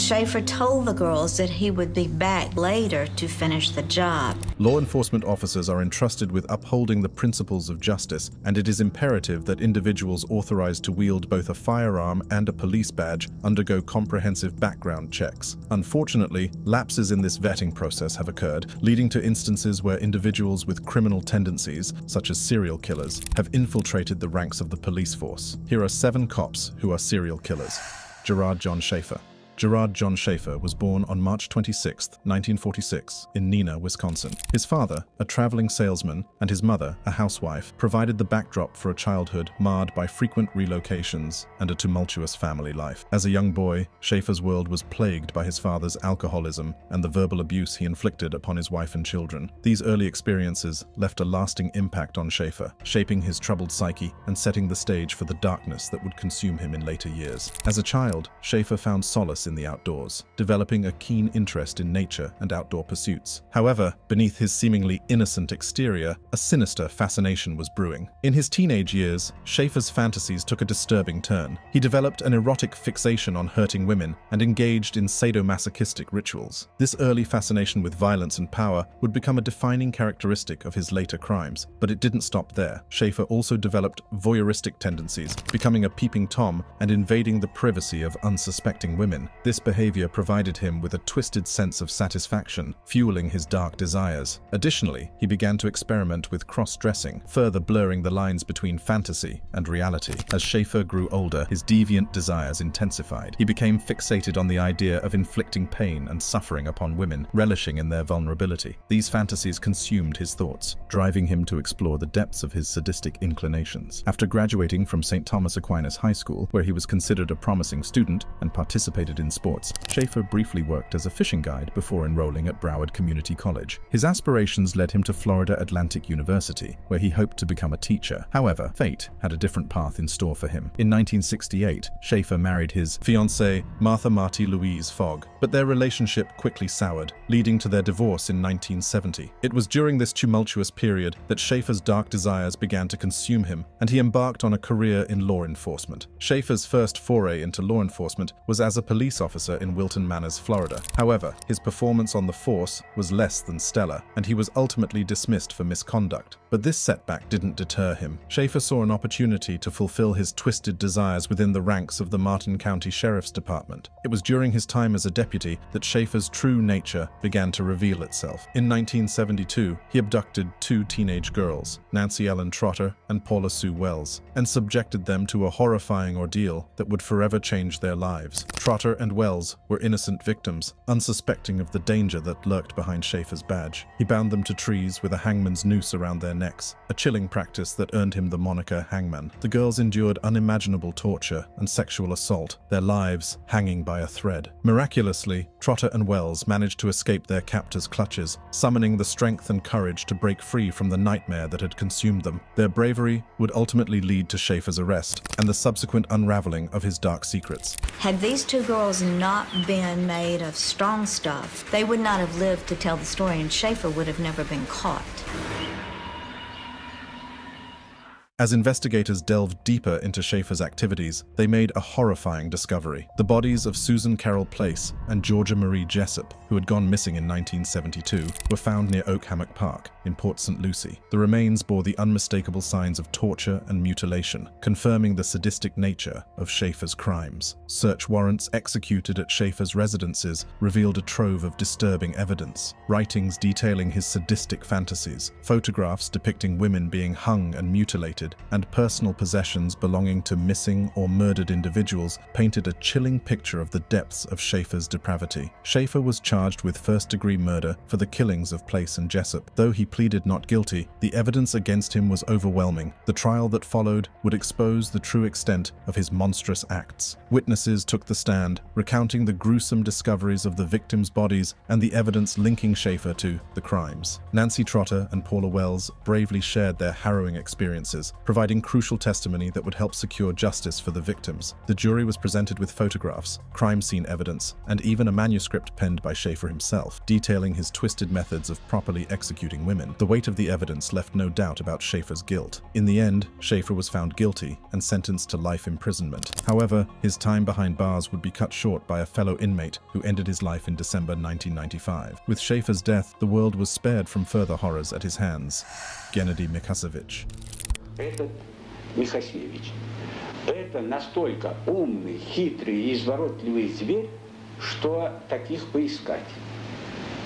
Schaefer told the girls that he would be back later to finish the job. Law enforcement officers are entrusted with upholding the principles of justice, and it is imperative that individuals authorized to wield both a firearm and a police badge undergo comprehensive background checks. Unfortunately, lapses in this vetting process have occurred, leading to instances where individuals with criminal tendencies, such as serial killers, have infiltrated the ranks of the police force. Here are seven cops who are serial killers. Gerard John Schaefer. Gerard John Schaefer was born on March 26, 1946, in Neenah, Wisconsin. His father, a traveling salesman, and his mother, a housewife, provided the backdrop for a childhood marred by frequent relocations and a tumultuous family life. As a young boy, Schaefer's world was plagued by his father's alcoholism and the verbal abuse he inflicted upon his wife and children. These early experiences left a lasting impact on Schaefer, shaping his troubled psyche and setting the stage for the darkness that would consume him in later years. As a child, Schaefer found solace in the outdoors, developing a keen interest in nature and outdoor pursuits. However, beneath his seemingly innocent exterior, a sinister fascination was brewing. In his teenage years, Schaefer's fantasies took a disturbing turn. He developed an erotic fixation on hurting women and engaged in sadomasochistic rituals. This early fascination with violence and power would become a defining characteristic of his later crimes, but it didn't stop there. Schaefer also developed voyeuristic tendencies, becoming a peeping Tom and invading the privacy of unsuspecting women. This behavior provided him with a twisted sense of satisfaction, fueling his dark desires. Additionally, he began to experiment with cross-dressing, further blurring the lines between fantasy and reality. As Schaefer grew older, his deviant desires intensified. He became fixated on the idea of inflicting pain and suffering upon women, relishing in their vulnerability. These fantasies consumed his thoughts, driving him to explore the depths of his sadistic inclinations. After graduating from St. Thomas Aquinas High School, where he was considered a promising student and participated in sports, Schaefer briefly worked as a fishing guide before enrolling at Broward Community College. His aspirations led him to Florida Atlantic University, where he hoped to become a teacher. However, fate had a different path in store for him. In 1968, Schaefer married his fiancée, Martha Marty Louise Fogg, but their relationship quickly soured, leading to their divorce in 1970. It was during this tumultuous period that Schaefer's dark desires began to consume him, and he embarked on a career in law enforcement. Schaefer's first foray into law enforcement was as a police officer in Wilton Manors, Florida. However, his performance on the force was less than stellar, and he was ultimately dismissed for misconduct. But this setback didn't deter him. Schaefer saw an opportunity to fulfill his twisted desires within the ranks of the Martin County Sheriff's Department. It was during his time as a deputy that Schaefer's true nature began to reveal itself. In 1972, he abducted two teenage girls, Nancy Ellen Trotter and Paula Sue Wells, and subjected them to a horrifying ordeal that would forever change their lives. Trotter and Wells were innocent victims, unsuspecting of the danger that lurked behind Schaefer's badge. He bound them to trees with a hangman's noose around their necks, a chilling practice that earned him the moniker Hangman. The girls endured unimaginable torture and sexual assault, their lives hanging by a thread. Miraculously, Trotter and Wells managed to escape their captors' clutches, summoning the strength and courage to break free from the nightmare that had consumed them. Their bravery would ultimately lead to Schaefer's arrest and the subsequent unraveling of his dark secrets. Had these two girls not been made of strong stuff, they would not have lived to tell the story, and Schaefer would have never been caught. As investigators delved deeper into Schaefer's activities, they made a horrifying discovery. The bodies of Susan Carroll Place and Georgia Marie Jessup, who had gone missing in 1972, were found near Oak Hammock Park in Port St. Lucie. The remains bore the unmistakable signs of torture and mutilation, confirming the sadistic nature of Schaefer's crimes. Search warrants executed at Schaefer's residences revealed a trove of disturbing evidence, writings detailing his sadistic fantasies, photographs depicting women being hung and mutilated, and personal possessions belonging to missing or murdered individuals painted a chilling picture of the depths of Schaefer's depravity. Schaefer was charged with first-degree murder for the killings of Place and Jessup. Though he pleaded not guilty, the evidence against him was overwhelming. The trial that followed would expose the true extent of his monstrous acts. Witnesses took the stand, recounting the gruesome discoveries of the victims' bodies and the evidence linking Schaefer to the crimes. Nancy Trotter and Paula Wells bravely shared their harrowing experiences, providing crucial testimony that would help secure justice for the victims. The jury was presented with photographs, crime scene evidence, and even a manuscript penned by Schaefer himself, detailing his twisted methods of properly executing women. The weight of the evidence left no doubt about Schaefer's guilt. In the end, Schaefer was found guilty and sentenced to life imprisonment. However, his time behind bars would be cut short by a fellow inmate who ended his life in December 1995. With Schaefer's death, the world was spared from further horrors at his hands. Gennady Mikasevich Этот Михасевич, это настолько умный, хитрый и изворотливый зверь, что таких поискать.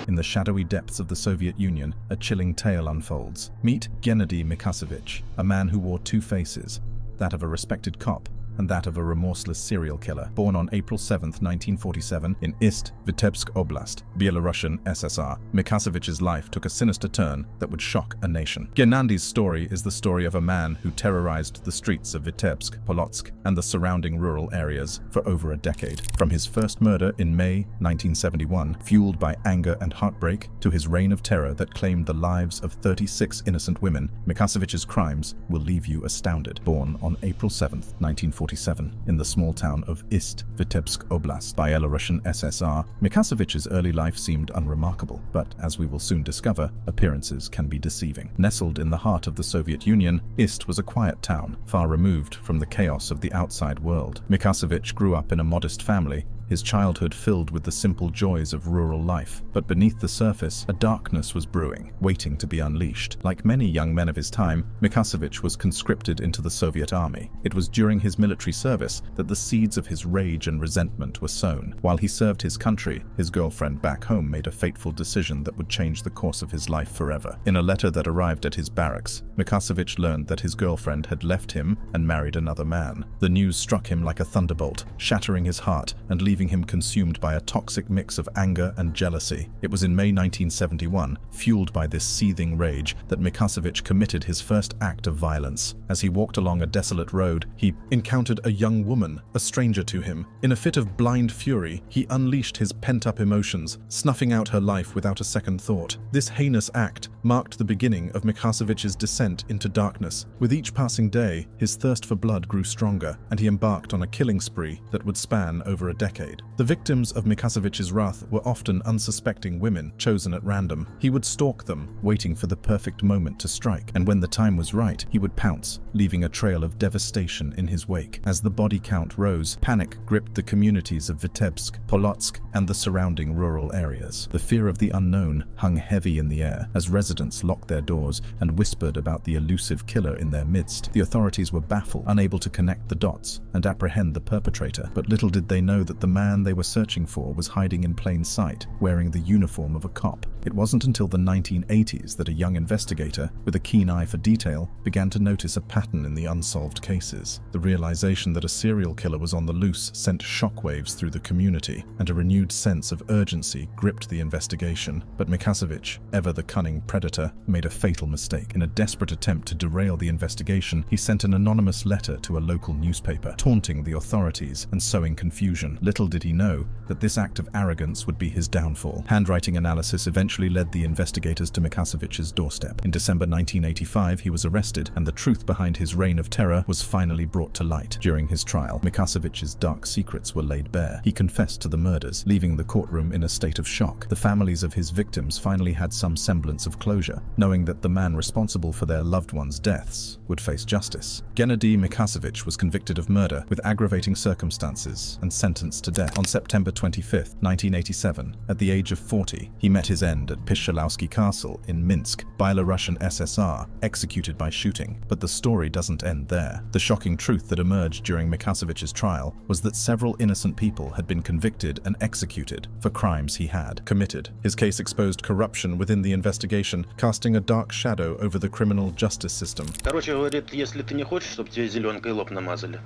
In the shadowy depths of the Soviet Union, a chilling tale unfolds. Meet Gennady Mikasevich, a man who wore two faces, that of a respected cop and that of a remorseless serial killer, born on April 7, 1947 in Ist, Vitebsk Oblast, Belarusian SSR. Mikasevich's life took a sinister turn that would shock a nation. Gennady's story is the story of a man who terrorized the streets of Vitebsk, Polotsk, and the surrounding rural areas for over a decade. From his first murder in May 1971, fueled by anger and heartbreak, to his reign of terror that claimed the lives of 36 innocent women, Mikasevich's crimes will leave you astounded. Born on April 7, 1947, 1947 in the small town of Ist, Vitebsk Oblast, by Belarusian SSR, Mikasevich's early life seemed unremarkable, but as we will soon discover, appearances can be deceiving. Nestled in the heart of the Soviet Union, Ist was a quiet town, far removed from the chaos of the outside world. Mikasevich grew up in a modest family his childhood filled with the simple joys of rural life. But beneath the surface, a darkness was brewing, waiting to be unleashed. Like many young men of his time, Mikasevich was conscripted into the Soviet army. It was during his military service that the seeds of his rage and resentment were sown. While he served his country, his girlfriend back home made a fateful decision that would change the course of his life forever. In a letter that arrived at his barracks, Mikasevich learned that his girlfriend had left him and married another man. The news struck him like a thunderbolt, shattering his heart and leaving leaving him consumed by a toxic mix of anger and jealousy. It was in May 1971, fueled by this seething rage, that Mikasevich committed his first act of violence. As he walked along a desolate road, he encountered a young woman, a stranger to him. In a fit of blind fury, he unleashed his pent-up emotions, snuffing out her life without a second thought. This heinous act marked the beginning of Mikasevich's descent into darkness. With each passing day, his thirst for blood grew stronger, and he embarked on a killing spree that would span over a decade The victims of Mikasevich's wrath were often unsuspecting women chosen at random. He would stalk them, waiting for the perfect moment to strike, and when the time was right, he would pounce, leaving a trail of devastation in his wake. As the body count rose, panic gripped the communities of Vitebsk, Polotsk, and the surrounding rural areas. The fear of the unknown hung heavy in the air as residents locked their doors and whispered about the elusive killer in their midst. The authorities were baffled, unable to connect the dots and apprehend the perpetrator, but little did they know that the man they were searching for was hiding in plain sight, wearing the uniform of a cop. It wasn't until the 1980s that a young investigator, with a keen eye for detail, began to notice a pattern in the unsolved cases. The realization that a serial killer was on the loose sent shockwaves through the community, and a renewed sense of urgency gripped the investigation. But Mikasevich, ever the cunning predator, made a fatal mistake. In a desperate attempt to derail the investigation, he sent an anonymous letter to a local newspaper, taunting the authorities and sowing confusion. Little did he know that this act of arrogance would be his downfall. Handwriting analysis eventually led the investigators to Mikasevich's doorstep. In December 1985, he was arrested, and the truth behind his reign of terror was finally brought to light. During his trial, Mikasevich's dark secrets were laid bare. He confessed to the murders, leaving the courtroom in a state of shock. The families of his victims finally had some semblance of closure, knowing that the man responsible for their loved ones' deaths would face justice. Gennady Mikasevich was convicted of murder with aggravating circumstances and sentenced to death. On September 25, 1987, at the age of 40, he met his end at Pishchalowsky Castle in Minsk, Belarusian SSR, executed by shooting. But the story doesn't end there. The shocking truth that emerged during Mikasevich's trial was that several innocent people had been convicted and executed for crimes he had committed. His case exposed corruption within the investigation, casting a dark shadow over the criminal justice system. Короче, говорит, если ты не хочешь, чтобы тебе зеленкой лоб намазали,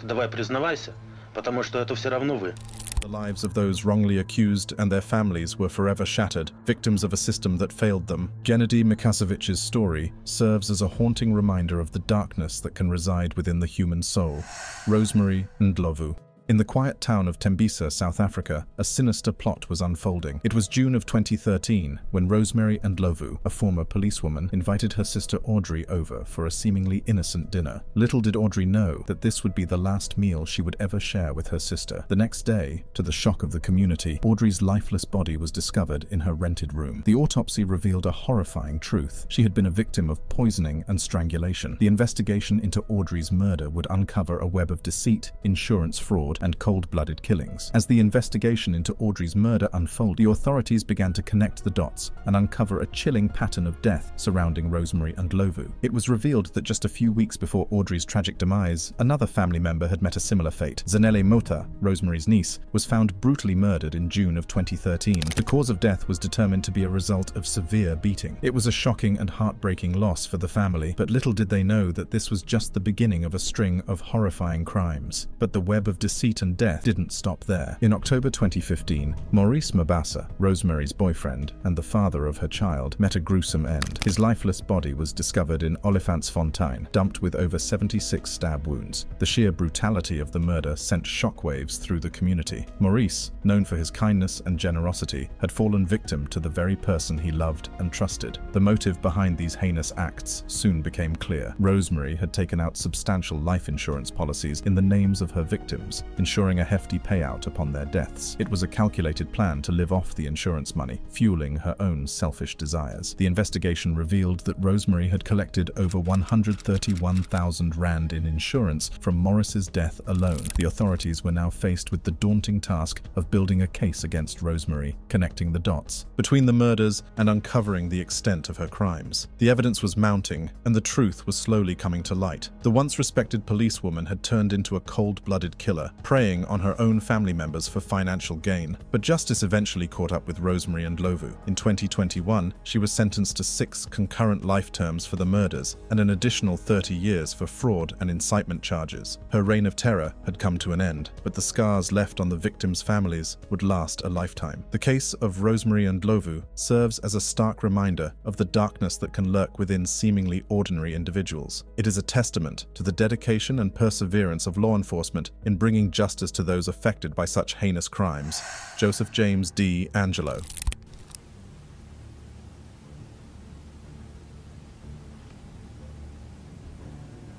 то давай признавайся, потому что это все равно вы. The lives of those wrongly accused and their families were forever shattered, victims of a system that failed them. Gennady Mikasevich's story serves as a haunting reminder of the darkness that can reside within the human soul. Rosemary Ndlovu. In the quiet town of Tembisa, South Africa, a sinister plot was unfolding. It was June of 2013 when Rosemary Ndlovu, a former policewoman, invited her sister Audrey over for a seemingly innocent dinner. Little did Audrey know that this would be the last meal she would ever share with her sister. The next day, to the shock of the community, Audrey's lifeless body was discovered in her rented room. The autopsy revealed a horrifying truth. She had been a victim of poisoning and strangulation. The investigation into Audrey's murder would uncover a web of deceit, insurance fraud, fraud and cold-blooded killings. As the investigation into Audrey's murder unfolded, the authorities began to connect the dots and uncover a chilling pattern of death surrounding Rosemary Ndlovu. It was revealed that just a few weeks before Audrey's tragic demise, another family member had met a similar fate. Zanele Mota, Rosemary's niece, was found brutally murdered in June of 2013. The cause of death was determined to be a result of severe beating. It was a shocking and heartbreaking loss for the family, but little did they know that this was just the beginning of a string of horrifying crimes. But the web of deceit and death didn't stop there. In October 2015, Maurice Mabasa, Rosemary's boyfriend and the father of her child, met a gruesome end. His lifeless body was discovered in Olifantsfontein, dumped with over 76 stab wounds. The sheer brutality of the murder sent shockwaves through the community. Maurice, known for his kindness and generosity, had fallen victim to the very person he loved and trusted. The motive behind these heinous acts soon became clear. Rosemary had taken out substantial life insurance policies in the names of her victims, ensuring a hefty payout upon their deaths. It was a calculated plan to live off the insurance money, fueling her own selfish desires. The investigation revealed that Rosemary had collected over 131,000 rand in insurance from Maurice's death alone. The authorities were now faced with the daunting task of building a case against Rosemary, connecting the dots between the murders and uncovering the extent of her crimes. The evidence was mounting, and the truth was slowly coming to light. The once respected policewoman had turned into a cold-blooded killer, preying on her own family members for financial gain. But justice eventually caught up with Rosemary Ndlovu. In 2021, she was sentenced to six concurrent life terms for the murders and an additional 30 years for fraud and incitement charges. Her reign of terror had come to an end, but the scars left on the victims' families would last a lifetime. The case of Rosemary Ndlovu serves as a stark reminder of the darkness that can lurk within seemingly ordinary individuals. It is a testament to the dedication and perseverance of law enforcement in bringing justice to those affected by such heinous crimes. Joseph James D'Angelo.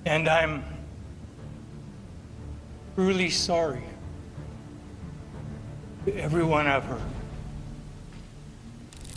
And I'm really sorry to everyone I've hurt.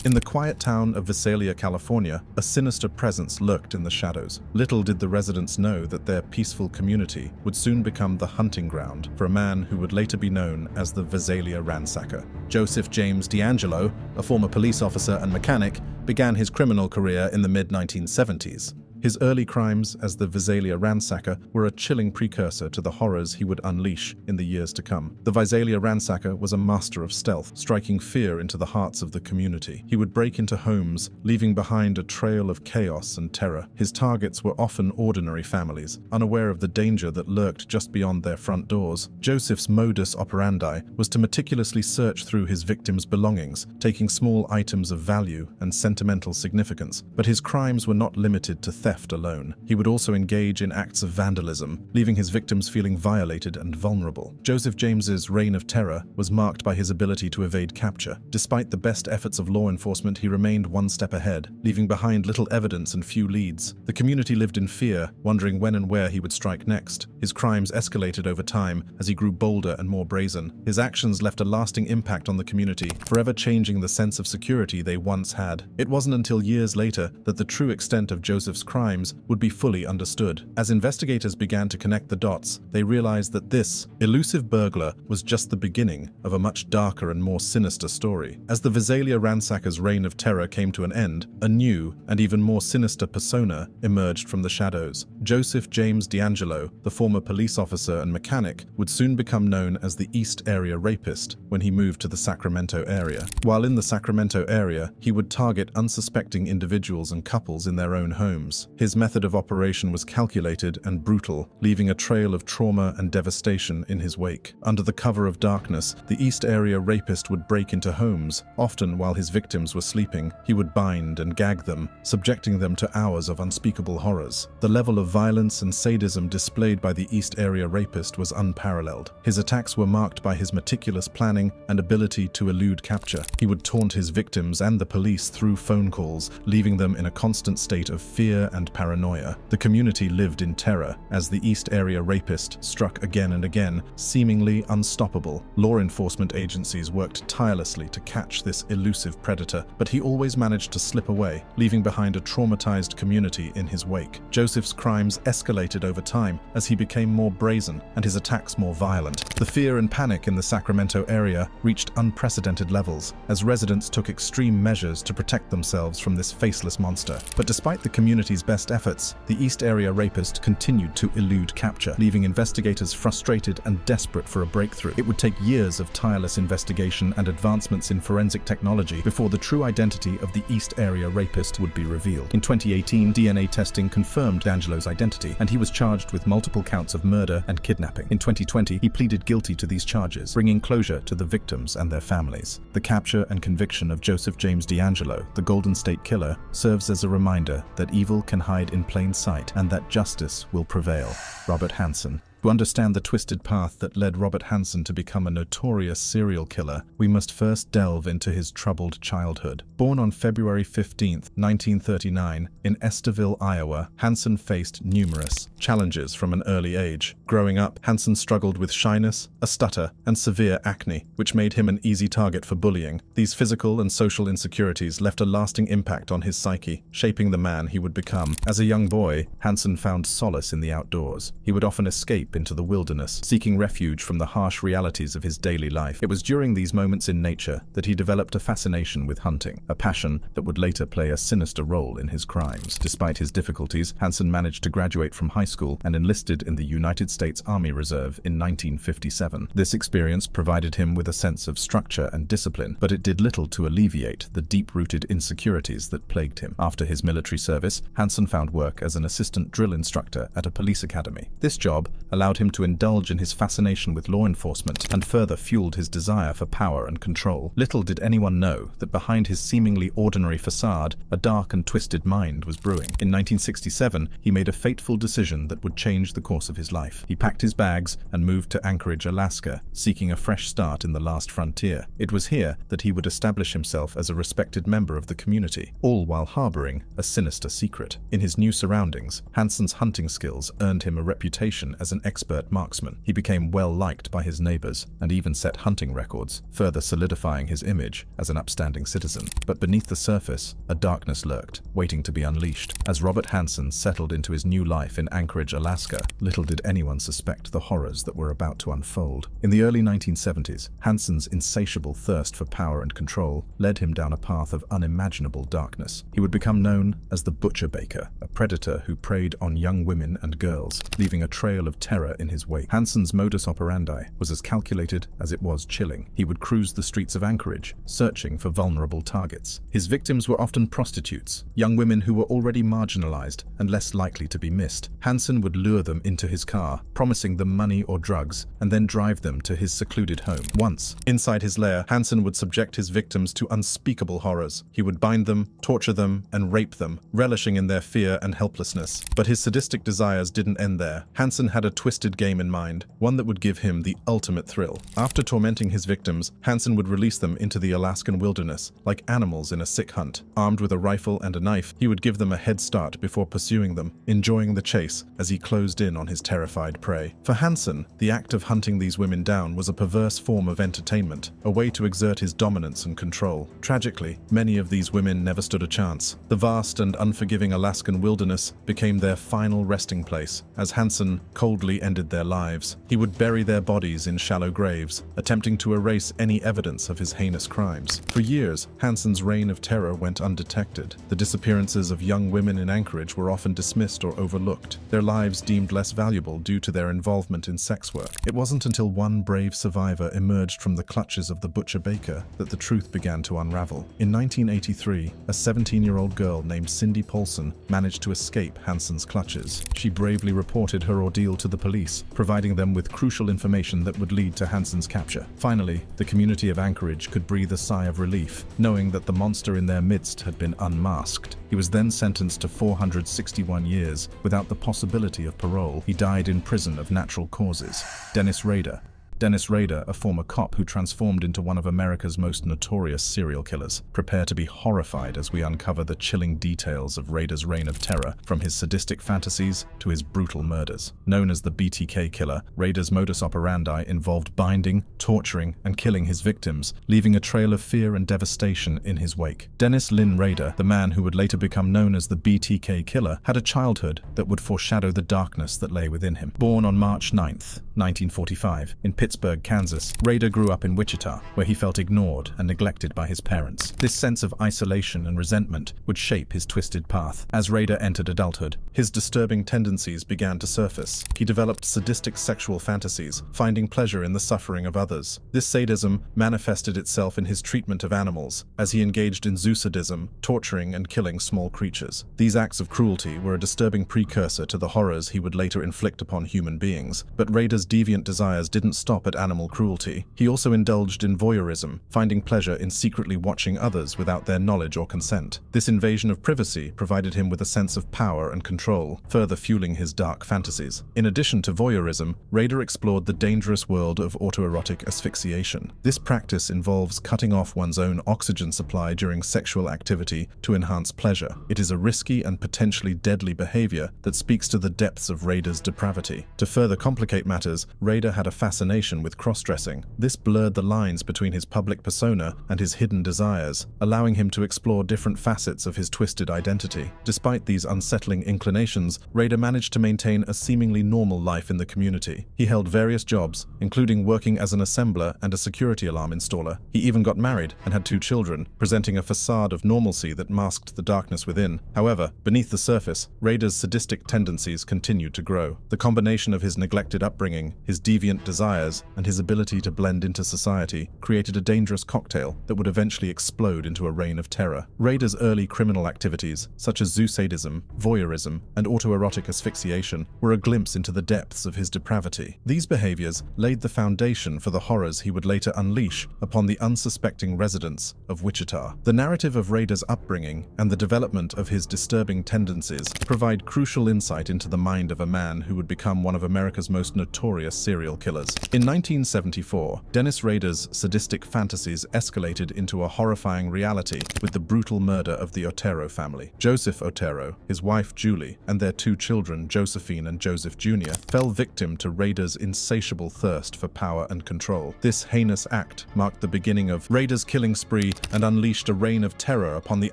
In the quiet town of Visalia, California, a sinister presence lurked in the shadows. Little did the residents know that their peaceful community would soon become the hunting ground for a man who would later be known as the Visalia Ransacker. Joseph James D'Angelo, a former police officer and mechanic, began his criminal career in the mid-1970s. His early crimes as the Visalia ransacker were a chilling precursor to the horrors he would unleash in the years to come. The Visalia ransacker was a master of stealth, striking fear into the hearts of the community. He would break into homes, leaving behind a trail of chaos and terror. His targets were often ordinary families, unaware of the danger that lurked just beyond their front doors. Joseph's modus operandi was to meticulously search through his victims' belongings, taking small items of value and sentimental significance. But his crimes were not limited to theft theft alone. He would also engage in acts of vandalism, leaving his victims feeling violated and vulnerable. Joseph James's reign of terror was marked by his ability to evade capture. Despite the best efforts of law enforcement, he remained one step ahead, leaving behind little evidence and few leads. The community lived in fear, wondering when and where he would strike next. His crimes escalated over time as he grew bolder and more brazen. His actions left a lasting impact on the community, forever changing the sense of security they once had. It wasn't until years later that the true extent of Joseph's crimes would be fully understood. As investigators began to connect the dots, they realized that this elusive burglar was just the beginning of a much darker and more sinister story. As the Visalia ransacker's reign of terror came to an end, a new and even more sinister persona emerged from the shadows. Joseph James D'Angelo, the former police officer and mechanic, would soon become known as the East Area Rapist when he moved to the Sacramento area. While in the Sacramento area, he would target unsuspecting individuals and couples in their own homes. His method of operation was calculated and brutal, leaving a trail of trauma and devastation in his wake. Under the cover of darkness, the East Area rapist would break into homes. Often while his victims were sleeping, he would bind and gag them, subjecting them to hours of unspeakable horrors. The level of violence and sadism displayed by the East Area rapist was unparalleled. His attacks were marked by his meticulous planning and ability to elude capture. He would taunt his victims and the police through phone calls, leaving them in a constant state of fear and paranoia. The community lived in terror as the East Area rapist struck again and again, seemingly unstoppable. Law enforcement agencies worked tirelessly to catch this elusive predator, but he always managed to slip away, leaving behind a traumatized community in his wake. Joseph's crimes escalated over time as he became more brazen and his attacks more violent. The fear and panic in the Sacramento area reached unprecedented levels as residents took extreme measures to protect themselves from this faceless monster. But despite the community's best efforts, the East Area rapist continued to elude capture, leaving investigators frustrated and desperate for a breakthrough. It would take years of tireless investigation and advancements in forensic technology before the true identity of the East Area rapist would be revealed. In 2018, DNA testing confirmed D'Angelo's identity, and he was charged with multiple counts of murder and kidnapping. In 2020, he pleaded guilty to these charges, bringing closure to the victims and their families. The capture and conviction of Joseph James D'Angelo, the Golden State Killer, serves as a reminder that evil can hide in plain sight and that justice will prevail. Robert Hansen, to understand the twisted path that led Robert Hansen to become a notorious serial killer, we must first delve into his troubled childhood. Born on February 15, 1939, in Estherville, Iowa, Hansen faced numerous challenges from an early age. Growing up, Hansen struggled with shyness, a stutter, and severe acne, which made him an easy target for bullying. These physical and social insecurities left a lasting impact on his psyche, shaping the man he would become. As a young boy, Hansen found solace in the outdoors. He would often escape into the wilderness, seeking refuge from the harsh realities of his daily life. It was during these moments in nature that he developed a fascination with hunting, a passion that would later play a sinister role in his crimes. Despite his difficulties, Hansen managed to graduate from high school and enlisted in the United States Army Reserve in 1957. This experience provided him with a sense of structure and discipline, but it did little to alleviate the deep-rooted insecurities that plagued him. After his military service, Hansen found work as an assistant drill instructor at a police academy. This job allowed him to indulge in his fascination with law enforcement and further fueled his desire for power and control. Little did anyone know that behind his seemingly ordinary facade, a dark and twisted mind was brewing. In 1967, he made a fateful decision that would change the course of his life. He packed his bags and moved to Anchorage, Alaska, seeking a fresh start in the last frontier. It was here that he would establish himself as a respected member of the community, all while harboring a sinister secret. In his new surroundings, Hansen's hunting skills earned him a reputation as an expert marksman. He became well liked by his neighbors and even set hunting records, further solidifying his image as an upstanding citizen. But beneath the surface, a darkness lurked, waiting to be unleashed. As Robert Hansen settled into his new life in Anchorage, Alaska, little did anyone suspect the horrors that were about to unfold. In the early 1970s, Hansen's insatiable thirst for power and control led him down a path of unimaginable darkness. He would become known as the Butcher Baker, a predator who preyed on young women and girls, leaving a trail of terror terror in his wake. Hansen's modus operandi was as calculated as it was chilling. He would cruise the streets of Anchorage, searching for vulnerable targets. His victims were often prostitutes, young women who were already marginalized and less likely to be missed. Hansen would lure them into his car, promising them money or drugs, and then drive them to his secluded home. Once, inside his lair, Hansen would subject his victims to unspeakable horrors. He would bind them, torture them, and rape them, relishing in their fear and helplessness. But his sadistic desires didn't end there. Hansen had a twisted game in mind, one that would give him the ultimate thrill. After tormenting his victims, Hansen would release them into the Alaskan wilderness, like animals in a sick hunt. Armed with a rifle and a knife, he would give them a head start before pursuing them, enjoying the chase as he closed in on his terrified prey. For Hansen, the act of hunting these women down was a perverse form of entertainment, a way to exert his dominance and control. Tragically, many of these women never stood a chance. The vast and unforgiving Alaskan wilderness became their final resting place, as Hansen coldly ended their lives. He would bury their bodies in shallow graves, attempting to erase any evidence of his heinous crimes. For years, Hansen's reign of terror went undetected. The disappearances of young women in Anchorage were often dismissed or overlooked, their lives deemed less valuable due to their involvement in sex work. It wasn't until one brave survivor emerged from the clutches of the butcher baker that the truth began to unravel. In 1983, a 17-year-old girl named Cindy Paulson managed to escape Hansen's clutches. She bravely reported her ordeal to the police, providing them with crucial information that would lead to Hansen's capture. Finally, the community of Anchorage could breathe a sigh of relief, knowing that the monster in their midst had been unmasked. He was then sentenced to 461 years without the possibility of parole. He died in prison of natural causes. Dennis Rader, Dennis Rader, a former cop who transformed into one of America's most notorious serial killers. Prepare to be horrified as we uncover the chilling details of Rader's reign of terror, from his sadistic fantasies to his brutal murders. Known as the BTK killer, Rader's modus operandi involved binding, torturing, and killing his victims, leaving a trail of fear and devastation in his wake. Dennis Lynn Rader, the man who would later become known as the BTK killer, had a childhood that would foreshadow the darkness that lay within him. Born on March 9th, 1945, in Pittsburg, Kansas, Rader grew up in Wichita, where he felt ignored and neglected by his parents. This sense of isolation and resentment would shape his twisted path. As Rader entered adulthood, his disturbing tendencies began to surface. He developed sadistic sexual fantasies, finding pleasure in the suffering of others. This sadism manifested itself in his treatment of animals, as he engaged in zoosadism, torturing and killing small creatures. These acts of cruelty were a disturbing precursor to the horrors he would later inflict upon human beings. But Rader's deviant desires didn't stop at animal cruelty. He also indulged in voyeurism, finding pleasure in secretly watching others without their knowledge or consent. This invasion of privacy provided him with a sense of power and control, further fueling his dark fantasies. In addition to voyeurism, Rader explored the dangerous world of autoerotic asphyxiation. This practice involves cutting off one's own oxygen supply during sexual activity to enhance pleasure. It is a risky and potentially deadly behavior that speaks to the depths of Rader's depravity. To further complicate matters, Rader had a fascination with cross-dressing. This blurred the lines between his public persona and his hidden desires, allowing him to explore different facets of his twisted identity. Despite these unsettling inclinations, Rader managed to maintain a seemingly normal life in the community. He held various jobs, including working as an assembler and a security alarm installer. He even got married and had two children, presenting a facade of normalcy that masked the darkness within. However, beneath the surface, Rader's sadistic tendencies continued to grow. The combination of his neglected upbringing, his deviant desires, and his ability to blend into society created a dangerous cocktail that would eventually explode into a reign of terror. Rader's early criminal activities, such as zoosadism, voyeurism, and autoerotic asphyxiation, were a glimpse into the depths of his depravity. These behaviors laid the foundation for the horrors he would later unleash upon the unsuspecting residents of Wichita. The narrative of Rader's upbringing and the development of his disturbing tendencies provide crucial insight into the mind of a man who would become one of America's most notorious serial killers. In 1974, Dennis Rader's sadistic fantasies escalated into a horrifying reality with the brutal murder of the Otero family. Joseph Otero, his wife Julie, and their two children, Josephine and Joseph Jr., fell victim to Rader's insatiable thirst for power and control. This heinous act marked the beginning of Rader's killing spree and unleashed a reign of terror upon the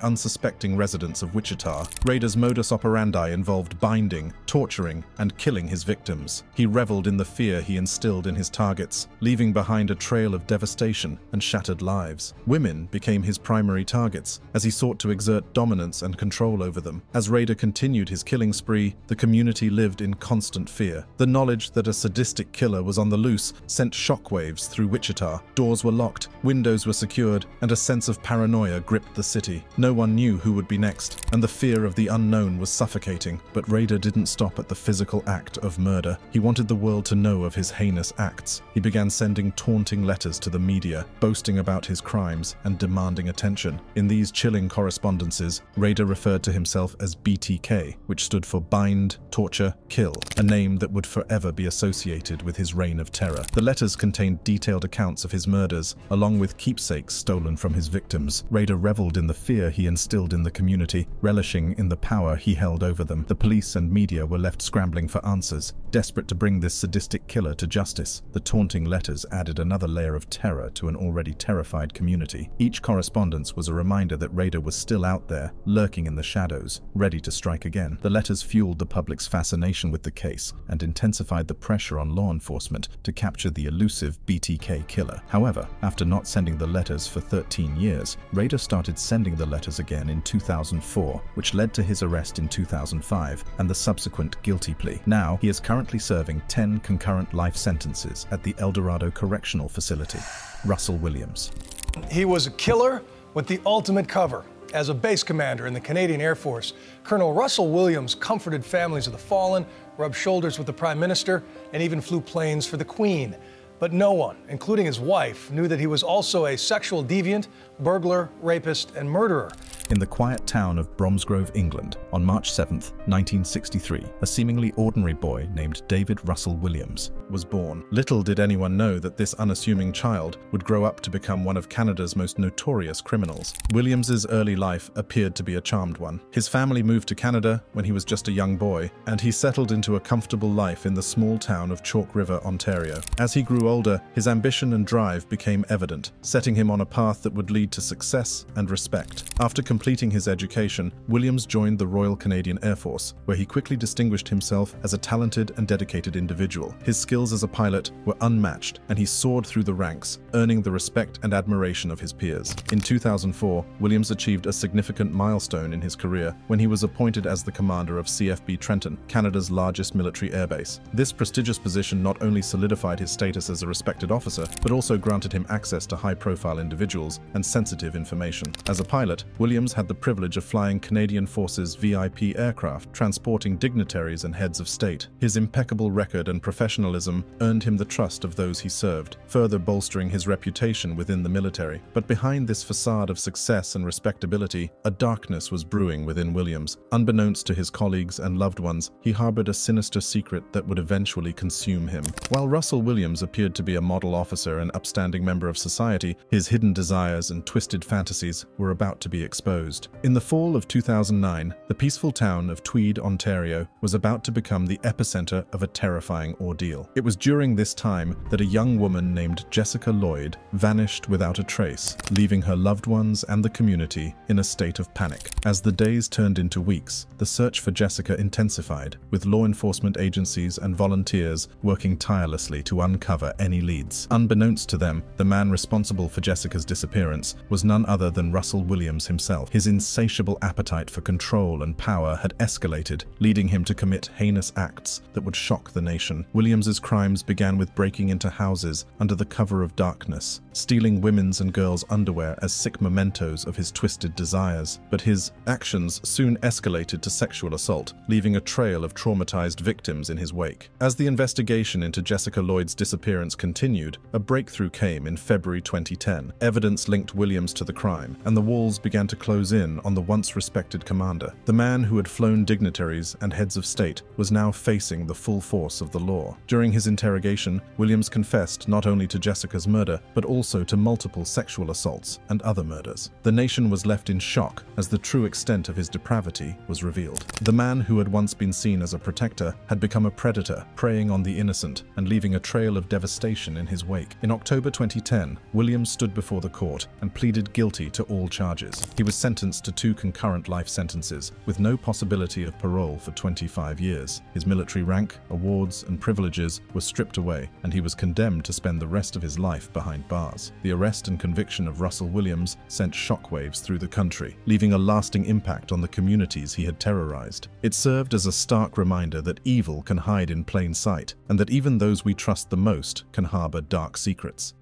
unsuspecting residents of Wichita. Rader's modus operandi involved binding, torturing, and killing his victims. He reveled in the fear he instilled in his targets, leaving behind a trail of devastation and shattered lives. Women became his primary targets as he sought to exert dominance and control over them. As Rader continued his killing spree, the community lived in constant fear. The knowledge that a sadistic killer was on the loose sent shockwaves through Wichita. Doors were locked, windows were secured, and a sense of paranoia gripped the city. No one knew who would be next, and the fear of the unknown was suffocating. But Rader didn't stop at the physical act of murder. He wanted the world to know of his heinous acts. He began sending taunting letters to the media, boasting about his crimes and demanding attention. In these chilling correspondences, Rader referred to himself as BTK, which stood for Bind, Torture, Kill, a name that would forever be associated with his reign of terror. The letters contained detailed accounts of his murders, along with keepsakes stolen from his victims. Rader reveled in the fear he instilled in the community, relishing in the power he held over them. The police and media were left scrambling for answers, desperate to bring this sadistic killer to justice. The taunting letters added another layer of terror to an already terrified community. Each correspondence was a reminder that Rader was still out there, lurking in the shadows, ready to strike again. The letters fueled the public's fascination with the case and intensified the pressure on law enforcement to capture the elusive BTK killer. However, after not sending the letters for 13 years, Rader started sending the letters again in 2004, which led to his arrest in 2005 and the subsequent guilty plea. Now, he is currently serving 10 concurrent life sentences at the El Dorado Correctional Facility. Russell Williams. He was a killer with the ultimate cover. As a base commander in the Canadian Air Force, Colonel Russell Williams comforted families of the fallen, rubbed shoulders with the Prime Minister, and even flew planes for the Queen. But no one, including his wife, knew that he was also a sexual deviant, burglar, rapist, and murderer. In the quiet town of Bromsgrove, England, on March 7, 1963, a seemingly ordinary boy named David Russell Williams was born. Little did anyone know that this unassuming child would grow up to become one of Canada's most notorious criminals. Williams's early life appeared to be a charmed one. His family moved to Canada when he was just a young boy, and he settled into a comfortable life in the small town of Chalk River, Ontario. As he grew older, his ambition and drive became evident, setting him on a path that would lead to success and respect. After completing his education, Williams joined the Royal Canadian Air Force, where he quickly distinguished himself as a talented and dedicated individual. His skills as a pilot were unmatched, and he soared through the ranks, earning the respect and admiration of his peers. In 2004, Williams achieved a significant milestone in his career when he was appointed as the commander of CFB Trenton, Canada's largest military airbase. This prestigious position not only solidified his status as a respected officer, but also granted him access to high-profile individuals and sensitive information. As a pilot, Williams had the privilege of flying Canadian Forces VIP aircraft, transporting dignitaries and heads of state. His impeccable record and professionalism earned him the trust of those he served, further bolstering his reputation within the military. But behind this facade of success and respectability, a darkness was brewing within Williams. Unbeknownst to his colleagues and loved ones, he harbored a sinister secret that would eventually consume him. While Russell Williams appeared to be a model officer and upstanding member of society, his hidden desires and twisted fantasies were about to be exposed. In the fall of 2009, the peaceful town of Tweed, Ontario, was about to become the epicenter of a terrifying ordeal. It was during this time that a young woman named Jessica Lloyd vanished without a trace, leaving her loved ones and the community in a state of panic. As the days turned into weeks, the search for Jessica intensified, with law enforcement agencies and volunteers working tirelessly to uncover any leads. Unbeknownst to them, the man responsible for Jessica's disappearance was none other than Russell Williams himself. His insatiable appetite for control and power had escalated, leading him to commit heinous acts that would shock the nation. Williams's crimes began with breaking into houses under the cover of darkness, stealing women's and girls' underwear as sick mementos of his twisted desires. But his actions soon escalated to sexual assault, leaving a trail of traumatized victims in his wake. As the investigation into Jessica Lloyd's disappearance continued, a breakthrough came in February 2010. Evidence linked Williams to the crime, and the walls began to close in on the once respected commander. The man who had flown dignitaries and heads of state was now facing the full force of the law. During his interrogation, Williams confessed not only to Jessica's murder, but also to multiple sexual assaults and other murders. The nation was left in shock as the true extent of his depravity was revealed. The man who had once been seen as a protector had become a predator, preying on the innocent and leaving a trail of devastation in his wake. In October 2010, Williams stood before the court and pleaded guilty to all charges. He was sentenced to two concurrent life sentences, with no possibility of parole for 25 years. His military rank, awards, and privileges were stripped away, and he was condemned to spend the rest of his life behind bars. The arrest and conviction of Russell Williams sent shockwaves through the country, leaving a lasting impact on the communities he had terrorized. It served as a stark reminder that evil can hide in plain sight, and that even those we trust the most can harbor dark secrets.